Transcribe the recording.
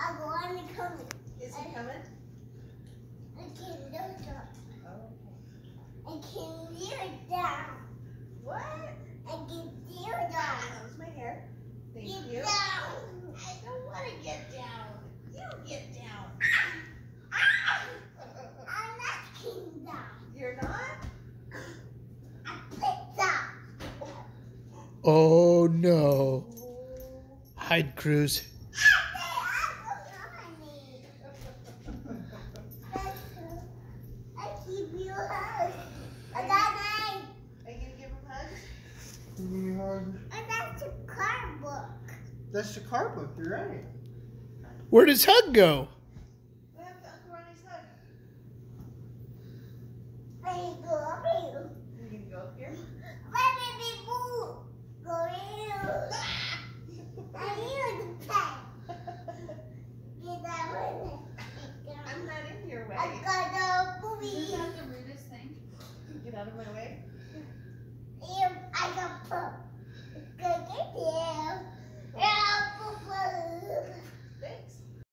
I want to come. Is he coming? I can't lift up. Oh. I can tear it down. What? I can tear it down. That my hair. Thank get you. down. I don't want to get down. You get down. I'm not down. You're not? I picked up. Oh no. Hide, Cruz. I keep you hug. I got mine. Are you going to give him hugs? And that's a card book. That's the car book, you're right. Where does Hug go? We have Uncle Ronnie's hug. I go up here. You going to go up here? My baby boo. Go here. I hear the pen. Get that one. I'm not in your way another one away?